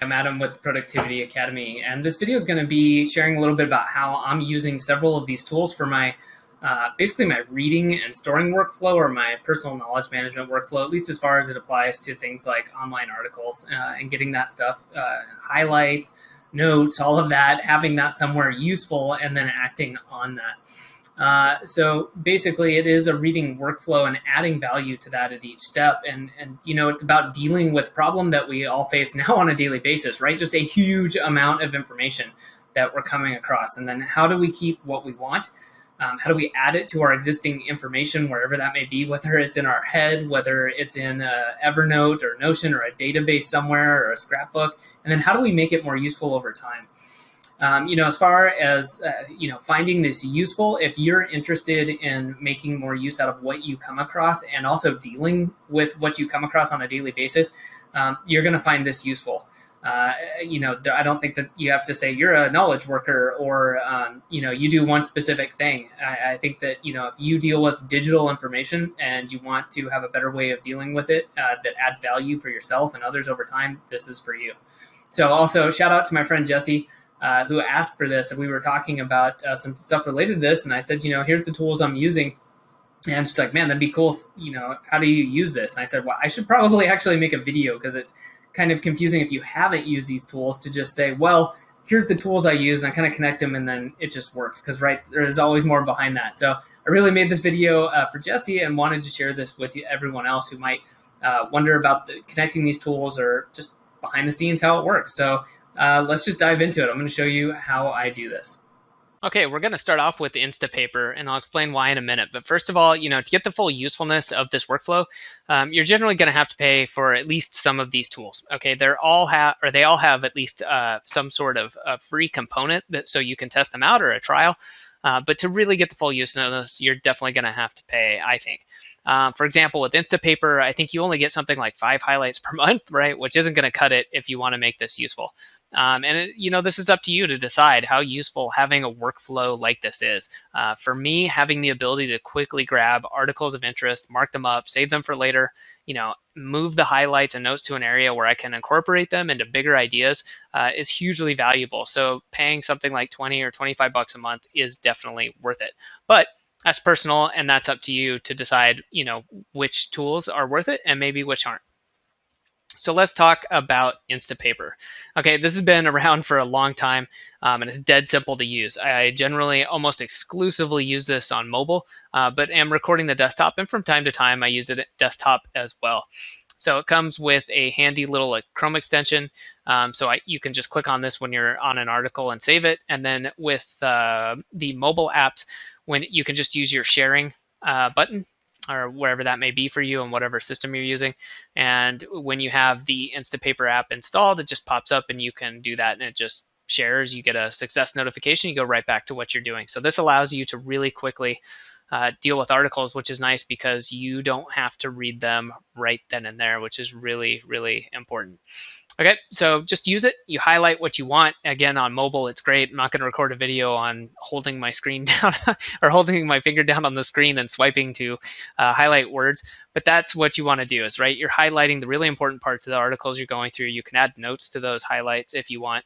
I'm Adam with Productivity Academy, and this video is going to be sharing a little bit about how I'm using several of these tools for my uh, basically my reading and storing workflow or my personal knowledge management workflow, at least as far as it applies to things like online articles uh, and getting that stuff, uh, highlights, notes, all of that, having that somewhere useful, and then acting on that. Uh, so basically, it is a reading workflow and adding value to that at each step. And and you know, it's about dealing with problem that we all face now on a daily basis, right? Just a huge amount of information that we're coming across, and then how do we keep what we want? Um, how do we add it to our existing information wherever that may be, whether it's in our head, whether it's in Evernote or Notion or a database somewhere or a scrapbook, and then how do we make it more useful over time? Um, you know, as far as uh, you know, finding this useful, if you're interested in making more use out of what you come across and also dealing with what you come across on a daily basis, um, you're going to find this useful. Uh, you know, I don't think that you have to say you're a knowledge worker or um, you know you do one specific thing. I, I, think that you know if you deal with digital information and you want to have a better way of dealing with it uh, that adds value for yourself and others over time, this is for you. So also shout out to my friend Jesse uh, who asked for this, and we were talking about uh, some stuff related to this, and I said, you know, here's the tools I'm using. And she's like, man, that'd be cool. If, you know, how do you use this? And I said, well, I should probably actually make a video because it's kind of confusing if you haven't used these tools to just say, well, here's the tools I use, and I kind of connect them, and then it just works. Because right, there's always more behind that. So I really made this video uh, for Jesse and wanted to share this with everyone else who might uh, wonder about the, connecting these tools or just behind the scenes how it works. So uh, let's just dive into it. I'm going to show you how I do this. Okay, we're going to start off with Instapaper, and I'll explain why in a minute. But first of all, you know, to get the full usefulness of this workflow, um, you're generally going to have to pay for at least some of these tools. Okay, they're all have, or they all have at least uh, some sort of a free component that so you can test them out or a trial. Uh, but to really get the full use of this, you're definitely going to have to pay, I think. Um, for example, with Instapaper, I think you only get something like five highlights per month, right? Which isn't going to cut it if you want to make this useful. Um, and it, you know, this is up to you to decide how useful having a workflow like this is. Uh, for me, having the ability to quickly grab articles of interest, mark them up, save them for later, you know, move the highlights and notes to an area where I can incorporate them into bigger ideas uh, is hugely valuable. So paying something like 20 or 25 bucks a month is definitely worth it. But that's personal and that's up to you to decide, you know, which tools are worth it and maybe which aren't. So let's talk about Instapaper. Okay, this has been around for a long time um, and it's dead simple to use. I generally almost exclusively use this on mobile, uh, but am recording the desktop and from time to time I use it desktop as well. So it comes with a handy little like, Chrome extension. Um, so I, you can just click on this when you're on an article and save it. And then with uh, the mobile apps, when you can just use your sharing uh, button or wherever that may be for you and whatever system you're using. And when you have the Instapaper app installed, it just pops up and you can do that and it just shares. You get a success notification, you go right back to what you're doing. So this allows you to really quickly uh, deal with articles, which is nice because you don't have to read them right then and there, which is really, really important. Okay, so just use it. You highlight what you want. Again, on mobile, it's great. I'm not going to record a video on holding my screen down or holding my finger down on the screen and swiping to uh, highlight words. But that's what you want to do is, right? You're highlighting the really important parts of the articles you're going through. You can add notes to those highlights if you want.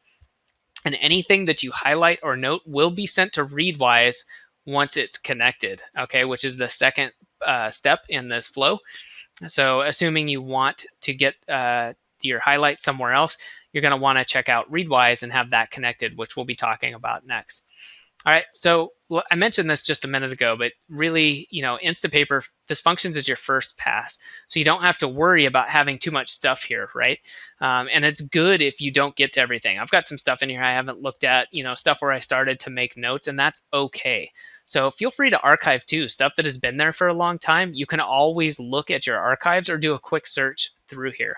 And anything that you highlight or note will be sent to Readwise once it's connected, okay, which is the second uh, step in this flow. So assuming you want to get uh, your highlight somewhere else, you're going to want to check out Readwise and have that connected, which we'll be talking about next. All right, so well, I mentioned this just a minute ago, but really, you know, Instapaper, this functions as your first pass. So you don't have to worry about having too much stuff here, right? Um, and it's good if you don't get to everything. I've got some stuff in here I haven't looked at, you know, stuff where I started to make notes, and that's okay. So feel free to archive too, stuff that has been there for a long time. You can always look at your archives or do a quick search through here.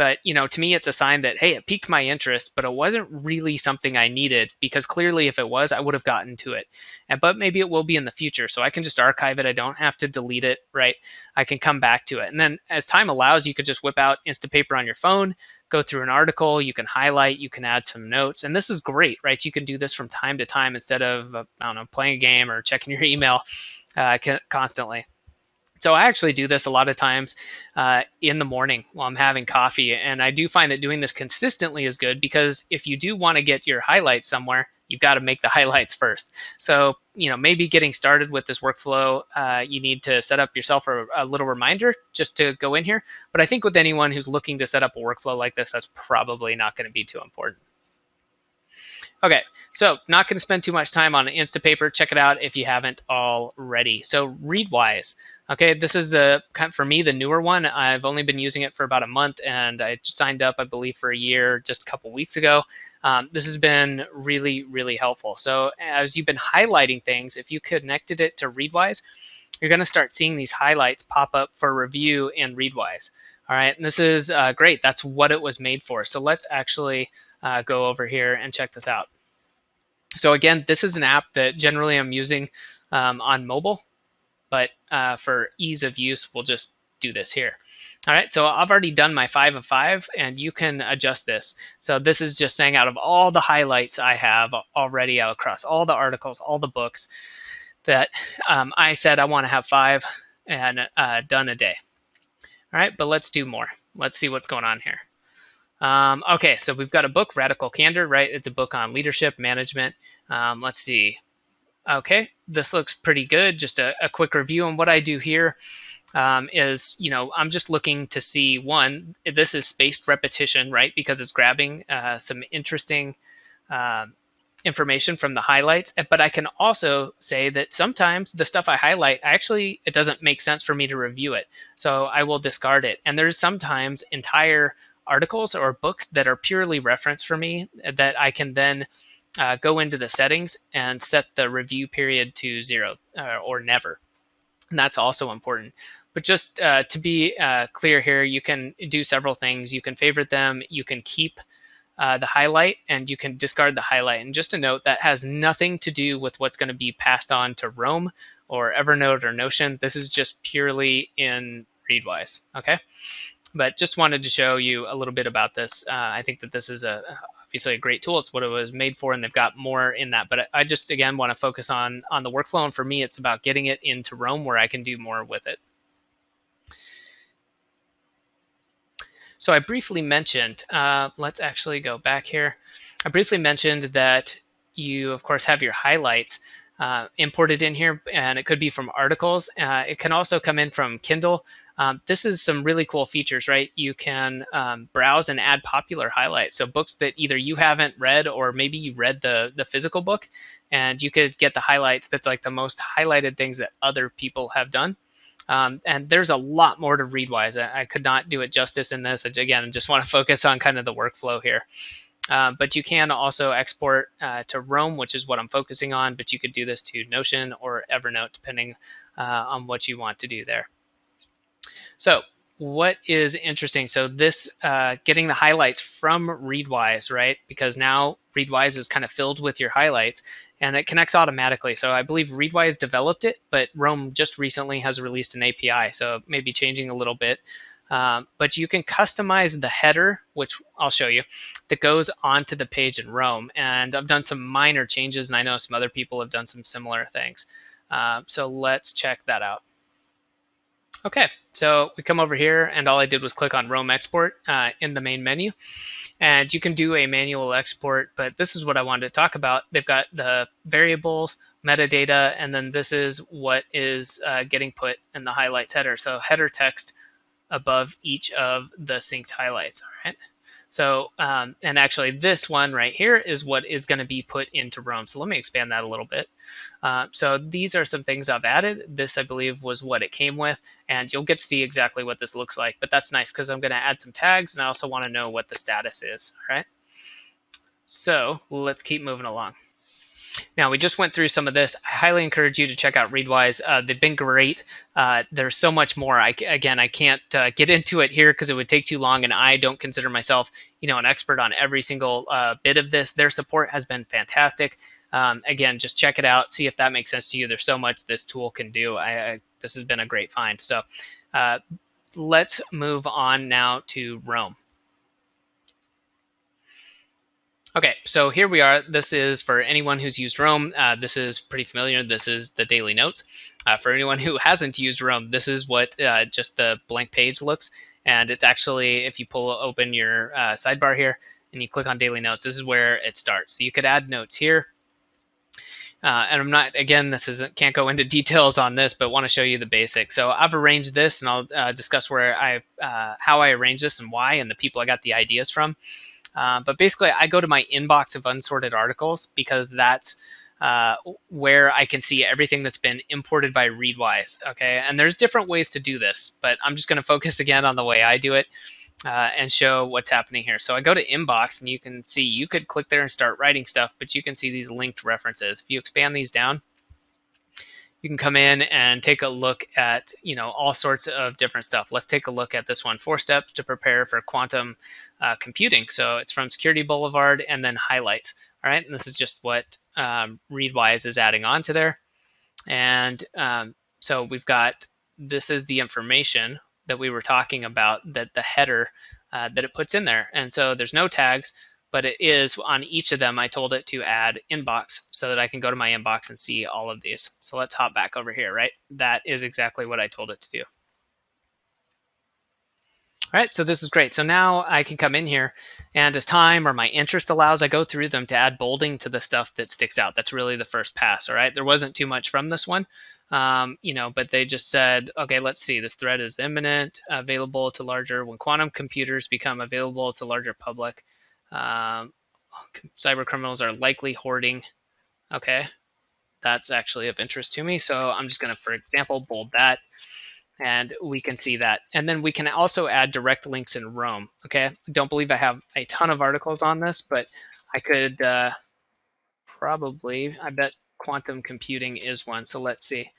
But you know, to me, it's a sign that hey, it piqued my interest, but it wasn't really something I needed because clearly, if it was, I would have gotten to it. And but maybe it will be in the future, so I can just archive it. I don't have to delete it, right? I can come back to it, and then as time allows, you could just whip out Instapaper on your phone, go through an article, you can highlight, you can add some notes, and this is great, right? You can do this from time to time instead of uh, I don't know playing a game or checking your email uh, constantly. So I actually do this a lot of times uh, in the morning while I'm having coffee, and I do find that doing this consistently is good because if you do want to get your highlights somewhere, you've got to make the highlights first. So you know maybe getting started with this workflow, uh, you need to set up yourself a, a little reminder just to go in here. But I think with anyone who's looking to set up a workflow like this, that's probably not going to be too important. Okay, so not going to spend too much time on Instapaper. Check it out if you haven't already. So Readwise. Okay, this is the for me the newer one. I've only been using it for about a month, and I signed up, I believe, for a year just a couple weeks ago. Um, this has been really, really helpful. So as you've been highlighting things, if you connected it to Readwise, you're going to start seeing these highlights pop up for review in Readwise. All right, and this is uh, great. That's what it was made for. So let's actually uh, go over here and check this out. So again, this is an app that generally I'm using um, on mobile uh, for ease of use, we'll just do this here. All right, so I've already done my five of five, and you can adjust this. So this is just saying out of all the highlights I have already out across all the articles, all the books, that um, I said I want to have five and uh, done a day. All right, but let's do more. Let's see what's going on here. Um, okay, so we've got a book, Radical Candor, right? It's a book on leadership, management. Um, let's see okay, this looks pretty good. Just a, a quick review. on what I do here um, is, you know, I'm just looking to see one, this is spaced repetition, right? Because it's grabbing uh, some interesting uh, information from the highlights. But I can also say that sometimes the stuff I highlight, actually, it doesn't make sense for me to review it. So I will discard it. And there's sometimes entire articles or books that are purely reference for me that I can then uh, go into the settings and set the review period to zero uh, or never. And that's also important. But just uh, to be uh, clear here, you can do several things. You can favorite them, you can keep uh, the highlight, and you can discard the highlight. And just a note, that has nothing to do with what's going to be passed on to Roam or Evernote or Notion. This is just purely in Readwise, okay? But just wanted to show you a little bit about this. Uh, I think that this is a obviously a great tool. It's what it was made for, and they've got more in that. But I just again want to focus on on the workflow, and for me, it's about getting it into Roam where I can do more with it. So I briefly mentioned. Uh, let's actually go back here. I briefly mentioned that you, of course, have your highlights. Uh, imported in here, and it could be from articles. Uh, it can also come in from Kindle. Um, this is some really cool features, right? You can um, browse and add popular highlights. So books that either you haven't read or maybe you read the the physical book, and you could get the highlights that's like the most highlighted things that other people have done. Um, and there's a lot more to Readwise. I, I could not do it justice in this. Again, I just want to focus on kind of the workflow here. Uh, but you can also export uh, to Roam, which is what I'm focusing on. But you could do this to Notion or Evernote, depending uh, on what you want to do there. So what is interesting? So this uh, getting the highlights from Readwise, right? Because now Readwise is kind of filled with your highlights, and it connects automatically. So I believe Readwise developed it, but Roam just recently has released an API, so maybe changing a little bit. Um, but you can customize the header, which I'll show you, that goes onto the page in Roam. And I've done some minor changes, and I know some other people have done some similar things. Uh, so let's check that out. Okay, so we come over here and all I did was click on Roam Export uh, in the main menu. And you can do a manual export, but this is what I wanted to talk about. They've got the variables, metadata, and then this is what is uh, getting put in the highlights header. So header text above each of the synced highlights, all right? So, um, and actually this one right here is what is going to be put into Roam. So let me expand that a little bit. Uh, so these are some things I've added. This, I believe, was what it came with, and you'll get to see exactly what this looks like. But that's nice because I'm going to add some tags, and I also want to know what the status is, all right? So let's keep moving along. Now, we just went through some of this. I highly encourage you to check out Readwise. Uh, they've been great. Uh, there's so much more. I, again, I can't uh, get into it here because it would take too long, and I don't consider myself, you know, an expert on every single uh, bit of this. Their support has been fantastic. Um, again, just check it out, see if that makes sense to you. There's so much this tool can do. I, I this has been a great find. So uh, let's move on now to Roam. Okay, so here we are. This is for anyone who's used Roam. Uh, this is pretty familiar. This is the daily notes. Uh, for anyone who hasn't used Roam, this is what uh, just the blank page looks. And it's actually, if you pull open your uh, sidebar here and you click on daily notes, this is where it starts. So you could add notes here. Uh, and I'm not, again, this isn't, can't go into details on this, but want to show you the basics. So I've arranged this and I'll uh, discuss where I, how I arranged this and why and the people I got the ideas from. Uh, but basically, I go to my inbox of unsorted articles because that's uh, where I can see everything that's been imported by Readwise. Okay, and there's different ways to do this, but I'm just going to focus again on the way I do it uh, and show what's happening here. So I go to inbox, and you can see you could click there and start writing stuff, but you can see these linked references. If you expand these down, you can come in and take a look at you know all sorts of different stuff. Let's take a look at this one: four steps to prepare for quantum uh, computing. So it's from Security Boulevard and then highlights. All right, and this is just what um, Readwise is adding on to there. And um, so we've got this is the information that we were talking about that the header uh, that it puts in there. And so there's no tags but it is on each of them I told it to add inbox so that I can go to my inbox and see all of these. So let's hop back over here, right? That is exactly what I told it to do. All right, so this is great. So now I can come in here and as time or my interest allows, I go through them to add bolding to the stuff that sticks out. That's really the first pass, all right? There wasn't too much from this one, um, you know, but they just said, okay, let's see, this threat is imminent, available to larger, when quantum computers become available to larger public, um, cyber criminals are likely hoarding. Okay, that's actually of interest to me. So I'm just going to, for example, bold that and we can see that. And then we can also add direct links in Roam. Okay, I don't believe I have a ton of articles on this, but I could uh, probably, I bet quantum computing is one. So let's see.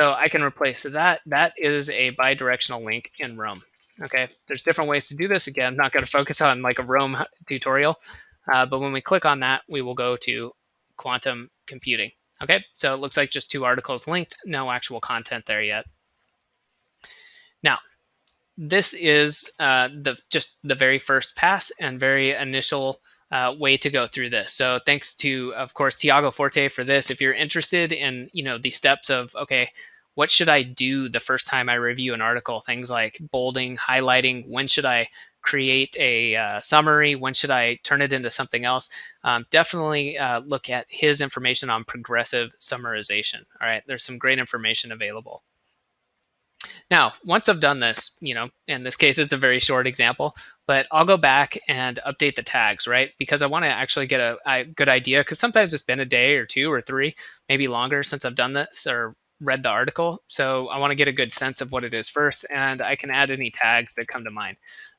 So I can replace that. That is a bidirectional link in Roam. Okay, there's different ways to do this. Again, I'm not going to focus on like a Roam tutorial, uh, but when we click on that, we will go to quantum computing. Okay, so it looks like just two articles linked, no actual content there yet. Now, this is uh, the just the very first pass and very initial uh, way to go through this. So thanks to, of course, Tiago Forte for this. If you're interested in, you know, the steps of, okay, what should I do the first time I review an article? Things like bolding, highlighting, when should I create a uh, summary, when should I turn it into something else? Um, definitely uh, look at his information on progressive summarization. All right, there's some great information available. Now, once I've done this, you know, in this case, it's a very short example, but I'll go back and update the tags, right? Because I want to actually get a, a good idea, because sometimes it's been a day or two or three, maybe longer since I've done this or read the article. So I want to get a good sense of what it is first, and I can add any tags that come to mind.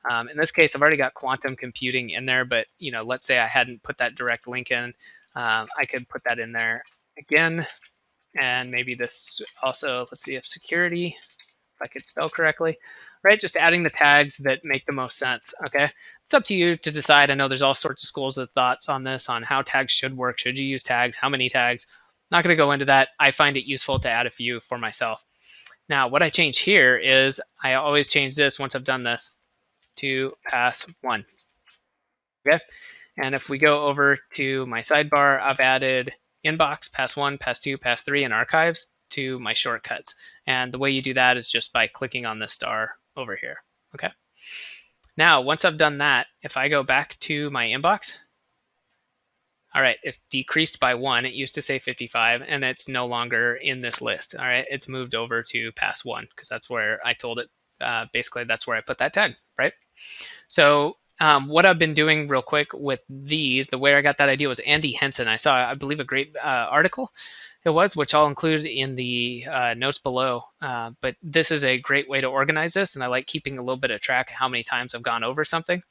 Um, in this case, I've already got quantum computing in there, but you know, let's say I hadn't put that direct link in, um, I could put that in there again, and maybe this also. Let's see if security, if I could spell correctly, right? Just adding the tags that make the most sense. Okay, it's up to you to decide. I know there's all sorts of schools of thoughts on this, on how tags should work. Should you use tags? How many tags? Not going to go into that. I find it useful to add a few for myself. Now, what I change here is I always change this once I've done this to pass one. Okay. And if we go over to my sidebar, I've added inbox, pass one, pass two, pass three, and archives to my shortcuts. And the way you do that is just by clicking on the star over here. Okay. Now, once I've done that, if I go back to my inbox, all right, it's decreased by one. It used to say 55, and it's no longer in this list. All right, it's moved over to pass one because that's where I told it. Uh, basically, that's where I put that tag, right? So um, what I've been doing real quick with these, the way I got that idea was Andy Henson. I saw, I believe, a great uh, article it was, which I'll include in the uh, notes below. Uh, but this is a great way to organize this, and I like keeping a little bit of track of how many times I've gone over something.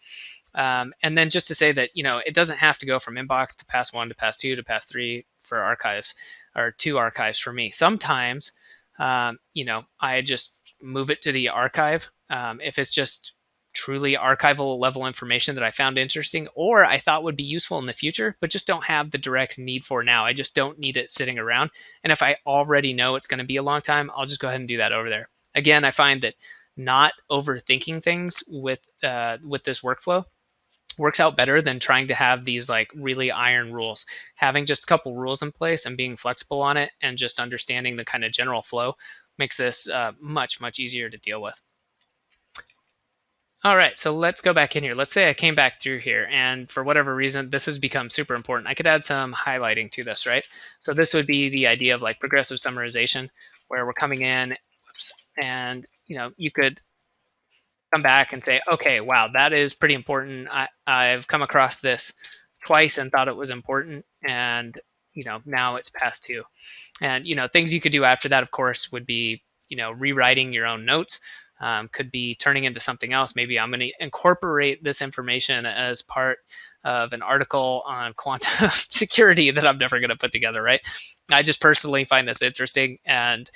Um, and then just to say that, you know, it doesn't have to go from inbox to pass one to pass two to pass three for archives or two archives for me. Sometimes, um, you know, I just move it to the archive um, if it's just truly archival level information that I found interesting or I thought would be useful in the future, but just don't have the direct need for now. I just don't need it sitting around. And if I already know it's going to be a long time, I'll just go ahead and do that over there. Again, I find that not overthinking things with uh, with this workflow works out better than trying to have these like really iron rules. Having just a couple rules in place and being flexible on it and just understanding the kind of general flow makes this uh, much, much easier to deal with. All right, so let's go back in here. Let's say I came back through here and for whatever reason, this has become super important. I could add some highlighting to this, right? So this would be the idea of like progressive summarization where we're coming in whoops, and you know, you could come back and say, okay, wow, that is pretty important. I, I've come across this twice and thought it was important, and you know now it's past two. And you know things you could do after that, of course, would be you know rewriting your own notes. Um, could be turning into something else. Maybe I'm going to incorporate this information as part of an article on quantum security that I'm never going to put together, right? I just personally find this interesting and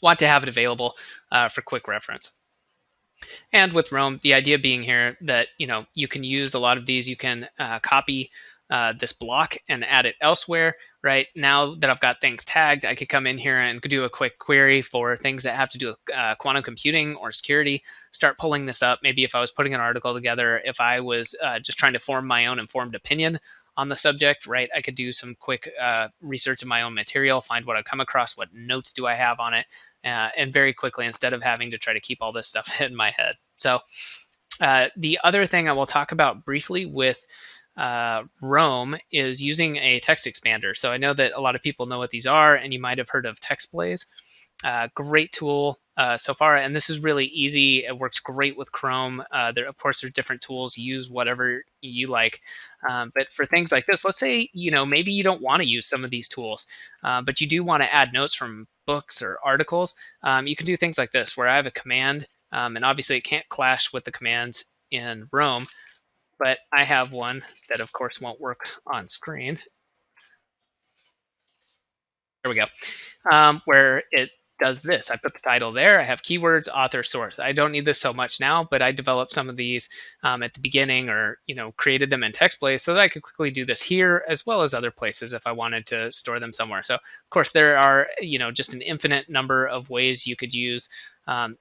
want to have it available uh, for quick reference. And with Roam, the idea being here that you know you can use a lot of these. You can uh, copy uh, this block and add it elsewhere. Right now that I've got things tagged, I could come in here and do a quick query for things that have to do with uh, quantum computing or security. Start pulling this up. Maybe if I was putting an article together, if I was uh, just trying to form my own informed opinion on the subject, right? I could do some quick uh, research in my own material, find what I come across, what notes do I have on it, uh, and very quickly instead of having to try to keep all this stuff in my head. So uh, the other thing I will talk about briefly with uh, Roam is using a text expander. So I know that a lot of people know what these are, and you might have heard of TextBlaze. Uh, great tool uh, so far, and this is really easy. It works great with Chrome. Uh, there, of course, there's different tools. Use whatever you like. Um, but for things like this, let's say you know maybe you don't want to use some of these tools, uh, but you do want to add notes from books or articles. Um, you can do things like this, where I have a command, um, and obviously it can't clash with the commands in Roam, but I have one that, of course, won't work on screen. There we go, um, where it does this. I put the title there. I have keywords, author, source. I don't need this so much now, but I developed some of these um, at the beginning or, you know, created them in TextBlaze so that I could quickly do this here as well as other places if I wanted to store them somewhere. So, of course, there are, you know, just an infinite number of ways you could use um,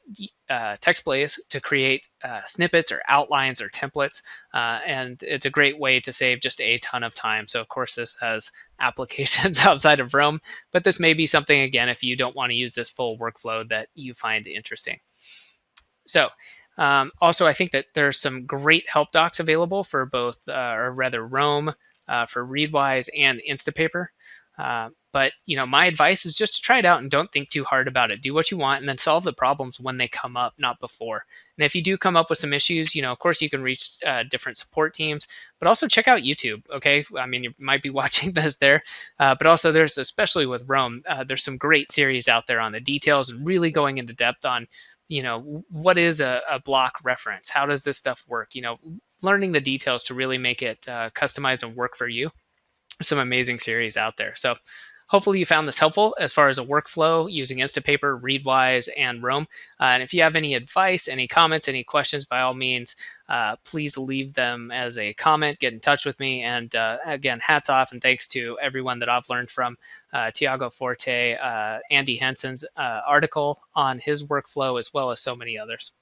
uh, to create uh, snippets or outlines or templates. Uh, and it's a great way to save just a ton of time. So of course this has applications outside of Roam, but this may be something again if you don't want to use this full workflow that you find interesting. So um, also I think that there's some great help docs available for both, uh, or rather Roam, uh, for Readwise and Instapaper. Uh, but you know, my advice is just to try it out and don't think too hard about it. Do what you want and then solve the problems when they come up, not before. And if you do come up with some issues, you know, of course you can reach uh, different support teams, but also check out YouTube. Okay, I mean you might be watching this there, uh, but also there's especially with Roam, uh, there's some great series out there on the details and really going into depth on you know what is a, a, block reference how does this stuff work you know learning the details to really make it uh, customized and work for you some amazing series out there so Hopefully you found this helpful as far as a workflow using Instapaper, Readwise, and Roam. Uh, and if you have any advice, any comments, any questions, by all means, uh, please leave them as a comment, get in touch with me. And uh, again, hats off and thanks to everyone that I've learned from uh, Tiago Forte, uh, Andy Henson's uh, article on his workflow, as well as so many others.